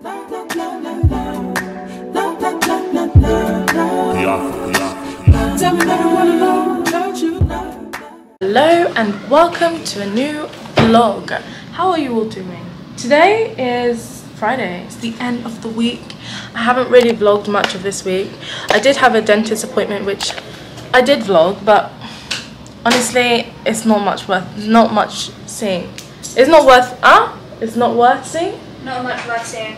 Hello and welcome to a new vlog. How are you all doing? Today is Friday. It's the end of the week. I haven't really vlogged much of this week. I did have a dentist appointment which I did vlog but honestly it's not much worth not much seeing. It's not worth ah? Huh? It's not worth seeing? Not much worth seeing.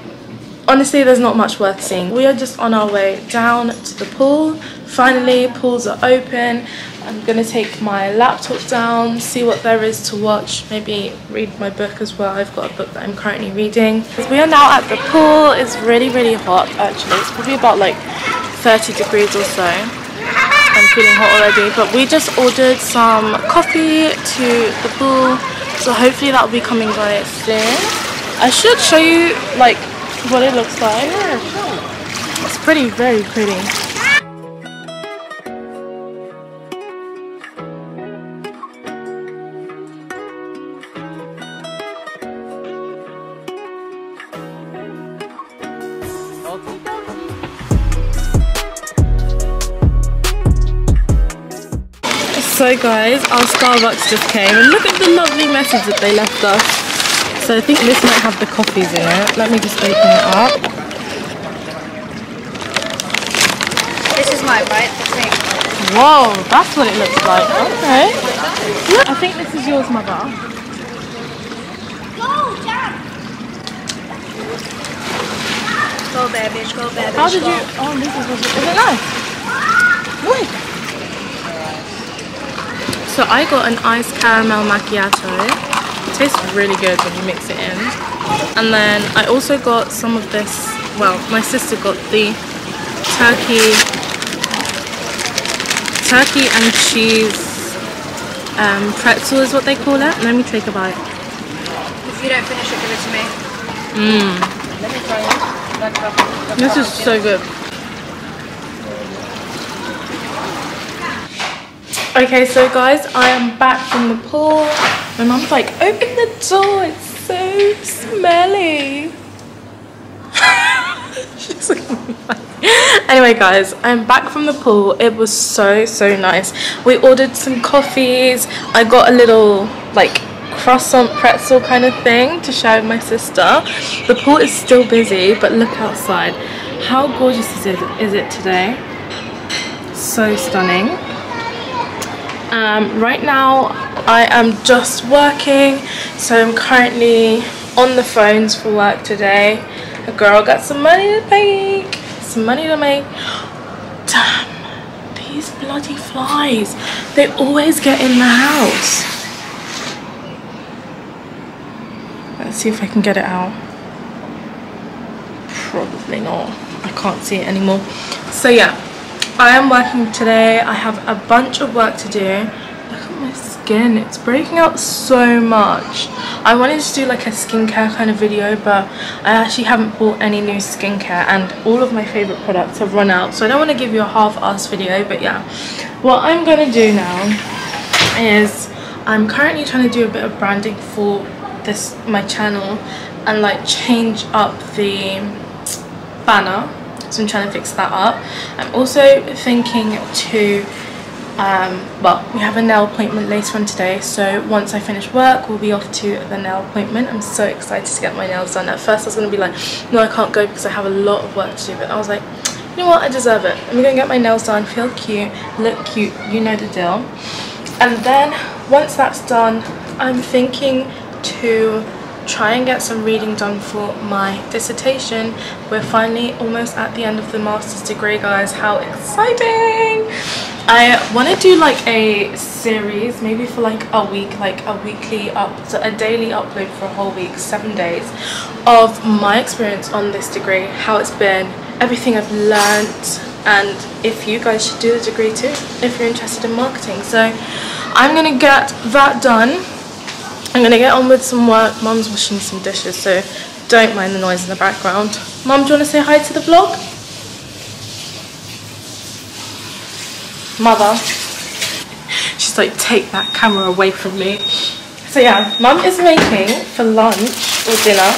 Honestly, there's not much worth seeing. We are just on our way down to the pool. Finally, pools are open. I'm gonna take my laptop down, see what there is to watch, maybe read my book as well. I've got a book that I'm currently reading. We are now at the pool. It's really, really hot actually. It's probably about like 30 degrees or so. I'm feeling hot already, but we just ordered some coffee to the pool. So hopefully that will be coming by soon. I should show you like what it looks like. It's pretty, very pretty. So guys, our Starbucks just came and look at the lovely message that they left us. So I think this might have the coffees in it. Let me just open it up. This is mine, right? The same. Whoa, that's what it looks like. Okay. I think this is yours, mother. Go, Jack! Go, baby, go, baby. How did you? Oh, this is what. Is it nice? Wait. So I got an iced caramel macchiato tastes really good when you mix it in. And then I also got some of this, well, my sister got the turkey, turkey and cheese um, pretzel is what they call it. Let me take a bite. If you don't finish it, give it to me. Mmm. Let me try it. Uh, this is uh, so good. Okay, so guys, I am back from the pool. My mom's like, open the door, it's so smelly. She's like, anyway guys, I'm back from the pool. It was so, so nice. We ordered some coffees. I got a little like croissant pretzel kind of thing to share with my sister. The pool is still busy, but look outside. How gorgeous is it, is it today? So stunning. Um, right now I am just working so I'm currently on the phones for work today. A girl got some money to make some money to make. Damn these bloody flies they always get in the house. Let's see if I can get it out. Probably not. I can't see it anymore. So yeah I am working today. I have a bunch of work to do. Look at my skin. It's breaking out so much. I wanted to do like a skincare kind of video but I actually haven't bought any new skincare and all of my favourite products have run out. So I don't want to give you a half-ass video but yeah. What I'm going to do now is I'm currently trying to do a bit of branding for this my channel and like change up the banner so I'm trying to fix that up. I'm also thinking to um, well we have a nail appointment later on today. So once I finish work we'll be off to the nail appointment. I'm so excited to get my nails done. At first I was going to be like no I can't go because I have a lot of work to do. But I was like you know what? I deserve it. I'm gonna get my nails done. Feel cute. Look cute. You know the deal. And then once that's done I'm thinking to try and get some reading done for my dissertation. We're finally almost at the end of the master's degree guys, how exciting! I want to do like a series, maybe for like a week, like a weekly up, so a daily upload for a whole week, seven days, of my experience on this degree, how it's been, everything I've learnt, and if you guys should do the degree too, if you're interested in marketing. So I'm gonna get that done I'm gonna get on with some work. Mum's washing some dishes, so don't mind the noise in the background. Mum, do you want to say hi to the vlog? Mother. She's like, take that camera away from me. So yeah, Mum is making for lunch or dinner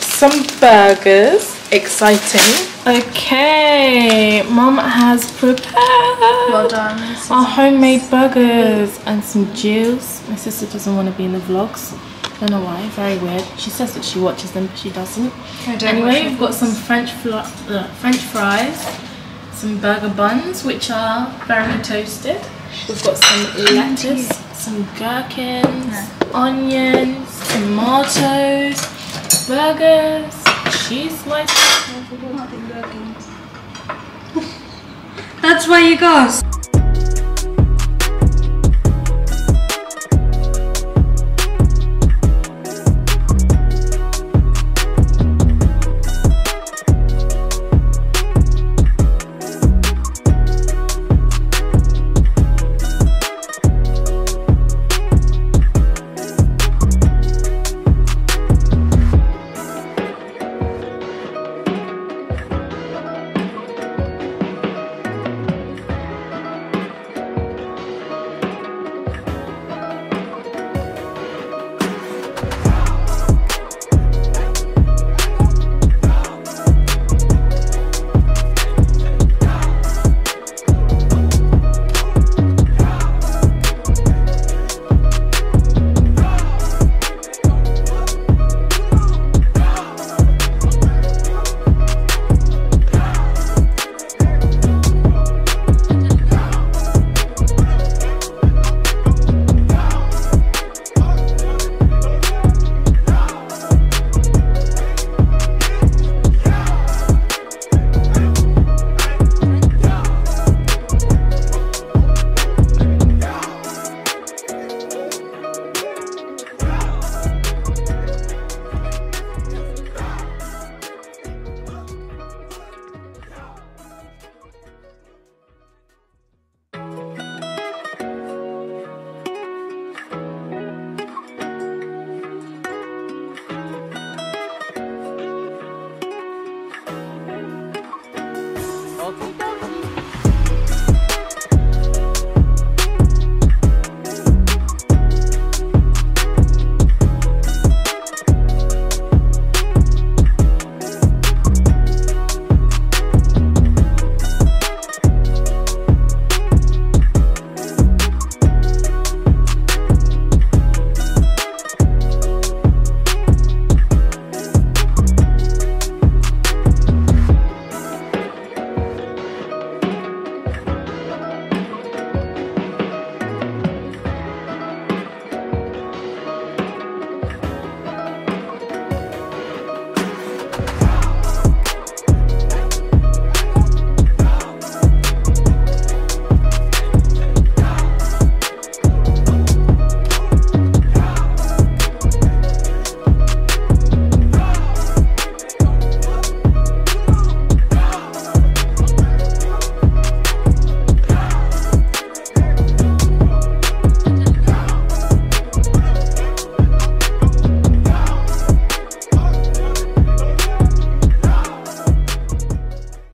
some burgers. Exciting. Okay, mom has prepared Well done. our homemade burgers and some juice. My sister doesn't want to be in the vlogs. Don't know why. Very weird. She says that she watches them, but she doesn't. Anyway, we've got some French uh, French fries, some burger buns, which are very toasted. We've got some lettuce, some gherkins, onions, tomatoes, burgers, cheese slices. That's why you goes.